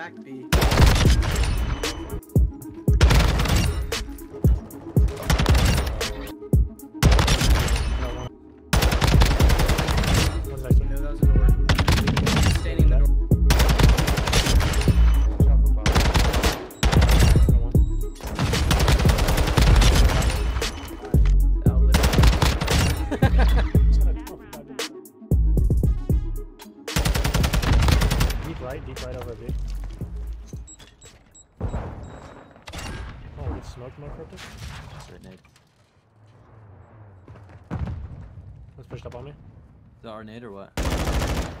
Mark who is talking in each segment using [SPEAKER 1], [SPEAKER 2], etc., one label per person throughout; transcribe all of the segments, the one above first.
[SPEAKER 1] back B.
[SPEAKER 2] To me.
[SPEAKER 1] No, that was a door. Standing in the door.
[SPEAKER 2] Shot from bottom. Got one.
[SPEAKER 1] Literally.
[SPEAKER 2] Just gonna drop it back in. Deep right, deep right over a we get smoked more cryptic?
[SPEAKER 3] Straight nade.
[SPEAKER 2] Let's push up on me.
[SPEAKER 3] Is that our nade or what?
[SPEAKER 2] Alright.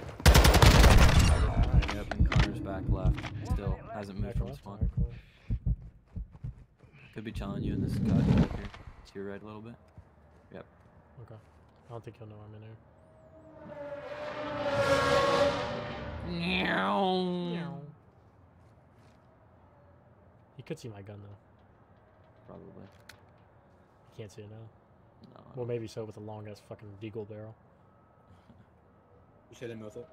[SPEAKER 3] Yep, and Connor's back left. Still hasn't moved
[SPEAKER 2] Back
[SPEAKER 3] from
[SPEAKER 2] left?
[SPEAKER 3] spawn.
[SPEAKER 2] Cool.
[SPEAKER 3] Could be challenging you in this guy back here. To your right a little bit. Yep.
[SPEAKER 2] Okay. I don't think he'll know I'm in here.
[SPEAKER 3] Meow.
[SPEAKER 2] He could see my gun though.
[SPEAKER 3] Probably.
[SPEAKER 2] He can't see it now.
[SPEAKER 3] No. I
[SPEAKER 2] Well,
[SPEAKER 3] don't-
[SPEAKER 2] maybe so with a long ass fucking deagle barrel.
[SPEAKER 4] You should him with it.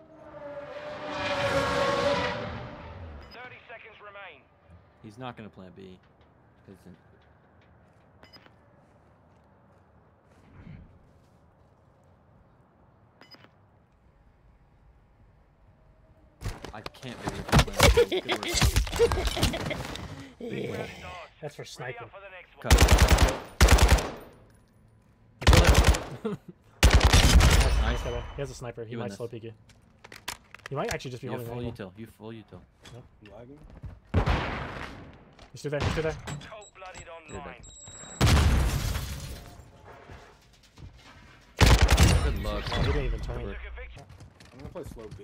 [SPEAKER 5] 30 seconds remain.
[SPEAKER 3] He's not gonna plant B. 'cause in- I can't believe he planted B. Good work, guys.
[SPEAKER 2] Yeah. That's for
[SPEAKER 5] Ready
[SPEAKER 2] sniping.
[SPEAKER 5] Up for the next one.
[SPEAKER 3] Cut. That's
[SPEAKER 2] Nice
[SPEAKER 3] nice.
[SPEAKER 2] He has a sniper. He
[SPEAKER 3] You
[SPEAKER 2] might slow peek you. He might actually just be
[SPEAKER 3] You
[SPEAKER 2] holding
[SPEAKER 3] full
[SPEAKER 2] angle.
[SPEAKER 3] util. You full util.
[SPEAKER 4] You lagging?
[SPEAKER 2] He's still there. He's still there.
[SPEAKER 5] Cold-blooded online.
[SPEAKER 3] Good luck.
[SPEAKER 2] Oh, he didn't even turn.
[SPEAKER 3] Good work.
[SPEAKER 5] Took a victory.
[SPEAKER 4] I'm gonna play slow B.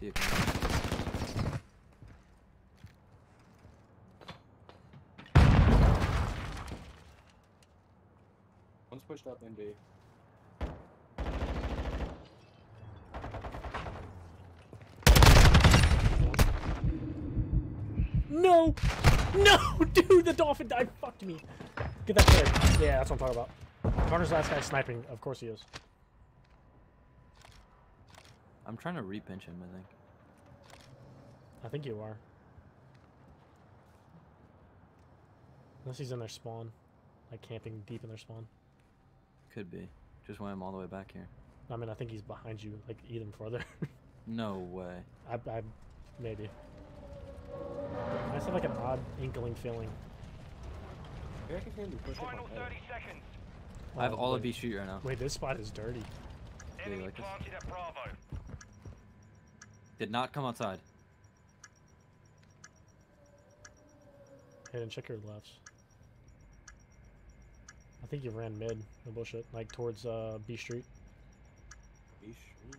[SPEAKER 3] See you.
[SPEAKER 4] One's pushed up in B.
[SPEAKER 2] No! No! Dude, the dolphin died. Fucked me. Get that third. Yeah, that's what I'm talking about. Connor's last guy sniping. Of course he is.
[SPEAKER 3] I'm trying to repinch him, I think.
[SPEAKER 2] I think you are. Unless he's in their spawn. Like camping deep in their spawn.
[SPEAKER 3] Could be. Just went him all the way back here.
[SPEAKER 2] I mean, I think he's behind you, like even further.
[SPEAKER 3] No way.
[SPEAKER 2] I, I, maybe. I just have like an odd inkling feeling.
[SPEAKER 4] Maybe I can hear him push up
[SPEAKER 5] Final 30 seconds.
[SPEAKER 3] I have all of
[SPEAKER 2] wait.
[SPEAKER 3] B street right now.
[SPEAKER 2] Wait, this spot is dirty.
[SPEAKER 3] you
[SPEAKER 5] Enemy
[SPEAKER 3] like this?
[SPEAKER 5] planted at Bravo.
[SPEAKER 3] Did not come outside.
[SPEAKER 2] Hey, and check your lefts. I think you ran mid. No bullshit. Like towards uh, B Street.
[SPEAKER 4] B street.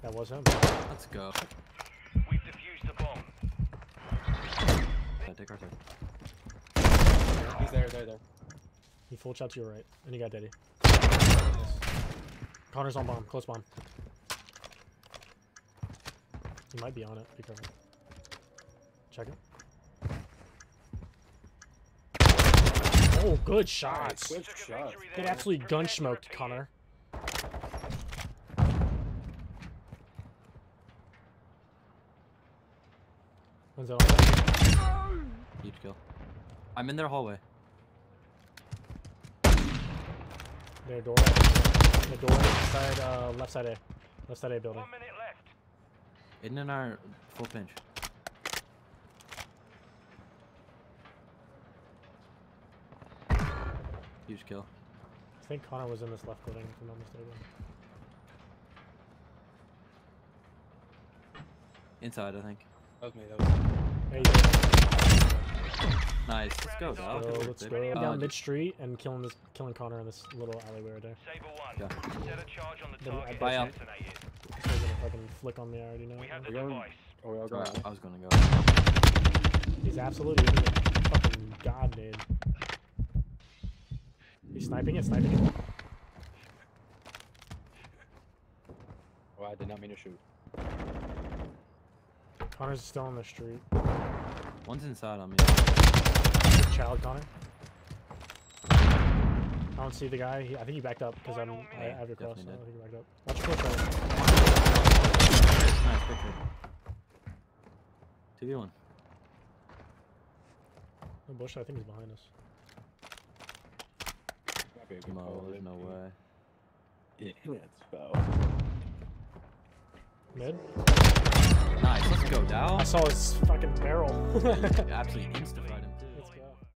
[SPEAKER 2] That was him.
[SPEAKER 3] Let's go.
[SPEAKER 5] We've defused the bomb.
[SPEAKER 3] Yeah, take our turn.
[SPEAKER 4] He's there, there, there.
[SPEAKER 2] He full shot to your right, and he got Daddy. Connor's on bomb. Close bomb. He might be on it. Be careful. Check it. Oh, good shots.
[SPEAKER 4] Good
[SPEAKER 5] Took a
[SPEAKER 4] shot.
[SPEAKER 2] Get absolutely gun smoked. Connor. One's that on
[SPEAKER 3] Huge kill. I'm in their hallway.
[SPEAKER 2] Their door. The door side, uh, left side A. Left side A building.
[SPEAKER 5] One minute left.
[SPEAKER 3] In in our full pinch. Huge kill.
[SPEAKER 2] I think Connor was in this left building, if I'm not mistaken.
[SPEAKER 3] Inside, I think.
[SPEAKER 4] That was me, that was me.
[SPEAKER 2] Hey, yeah.
[SPEAKER 3] Nice. Let's go, dog.
[SPEAKER 2] Go,
[SPEAKER 3] Good
[SPEAKER 2] let's
[SPEAKER 3] baby.
[SPEAKER 2] go
[SPEAKER 3] Uh,
[SPEAKER 2] down
[SPEAKER 3] just-
[SPEAKER 2] mid street and killing this, killing Connor in this little alleyway right there.
[SPEAKER 5] Saber one.
[SPEAKER 3] Yeah.
[SPEAKER 5] Set a charge on the target.
[SPEAKER 3] buy out.
[SPEAKER 5] detonate.
[SPEAKER 2] He's gonna fucking flick on me. I already know.
[SPEAKER 5] We have the
[SPEAKER 4] We're
[SPEAKER 5] device.
[SPEAKER 4] Oh, we all
[SPEAKER 3] Sorry,
[SPEAKER 4] got
[SPEAKER 3] I was gonna go.
[SPEAKER 2] He's absolutely fucking god, dude. He's sniping it, sniping it.
[SPEAKER 4] Oh, I did not mean to shoot.
[SPEAKER 2] Connor's still on the street.
[SPEAKER 3] One's inside on me.
[SPEAKER 2] Good child, Connor. I don't see the guy. He, I think he backed up because I'm I, I have your cross.
[SPEAKER 3] Definitely
[SPEAKER 2] So I think he backed up. Watch your push right.
[SPEAKER 3] Nice picture. Two v one.
[SPEAKER 2] No bush. I think he's behind us.
[SPEAKER 4] Might be
[SPEAKER 3] No,
[SPEAKER 4] call,
[SPEAKER 3] there's no
[SPEAKER 4] maybe.
[SPEAKER 3] way.
[SPEAKER 4] Yeah, that's foul.
[SPEAKER 2] Mid.
[SPEAKER 3] Nice, let's go,
[SPEAKER 2] down.
[SPEAKER 3] I
[SPEAKER 2] saw his fucking barrel.
[SPEAKER 3] Absolutely insta-fried him.